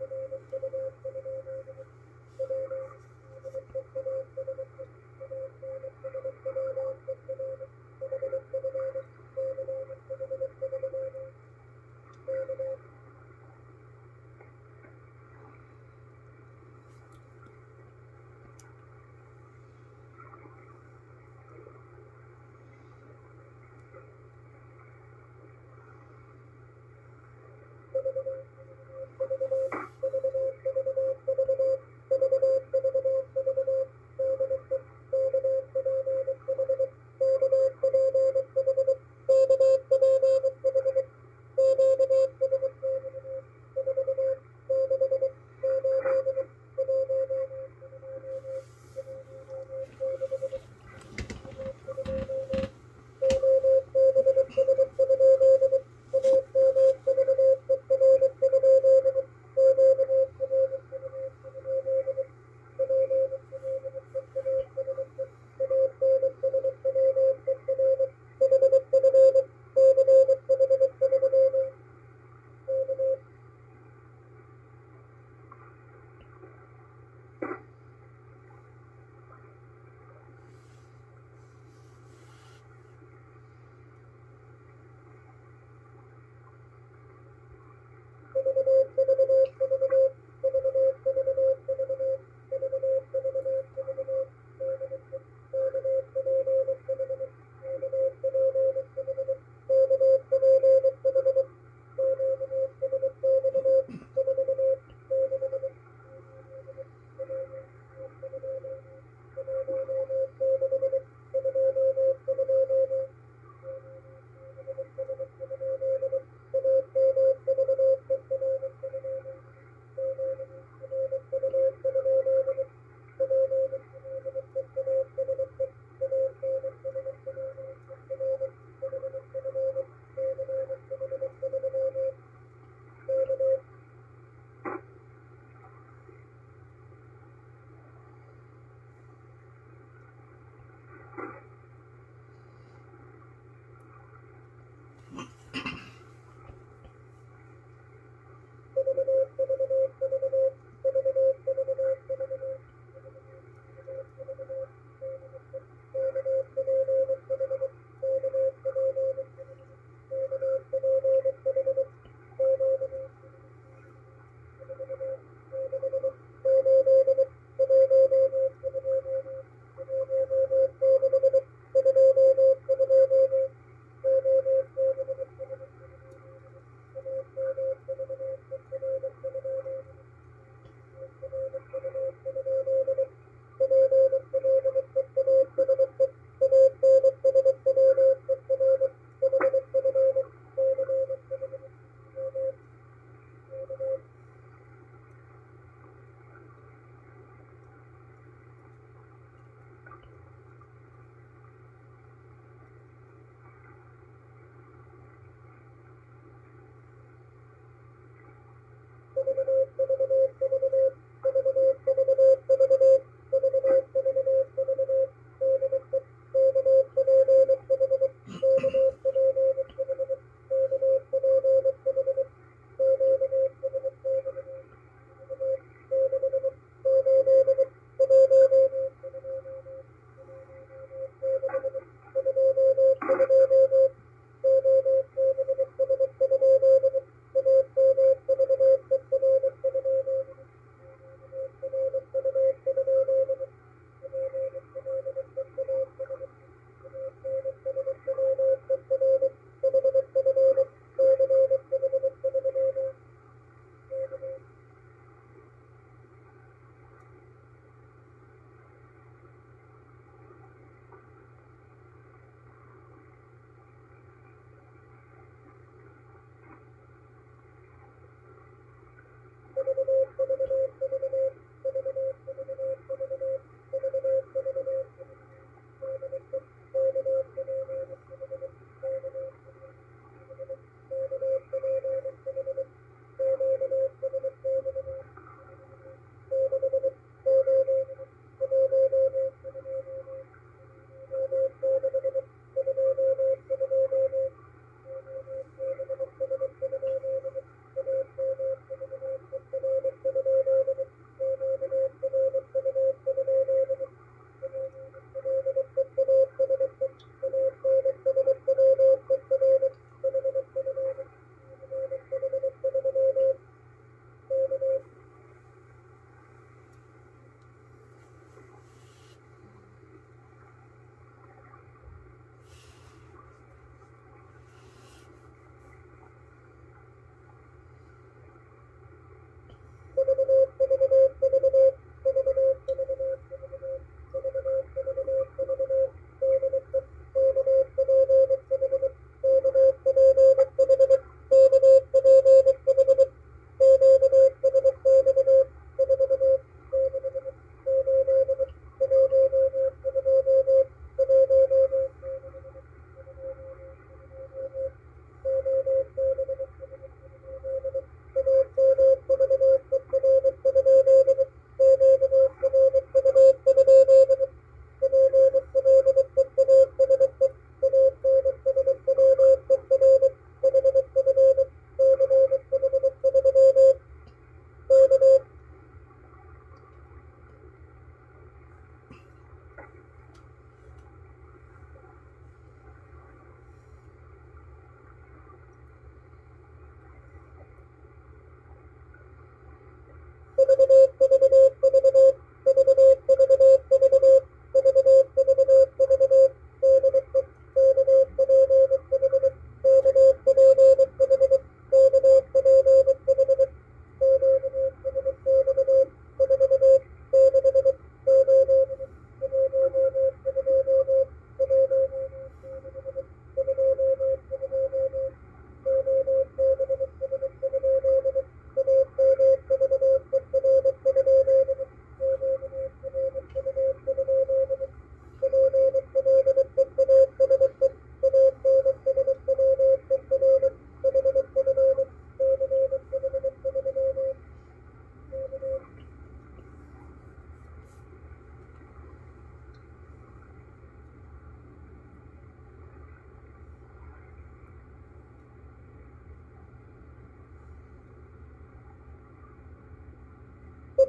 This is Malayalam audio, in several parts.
Thank you.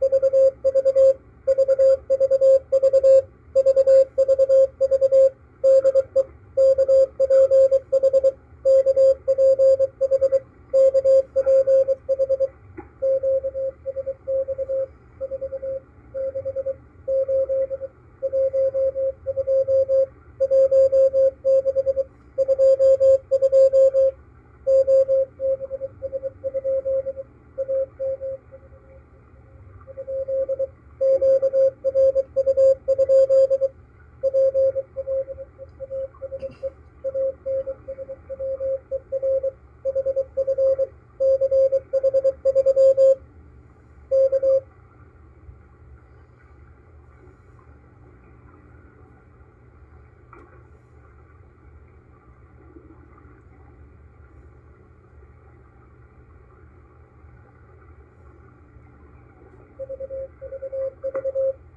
beep. なるほど。